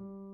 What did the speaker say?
you